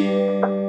Música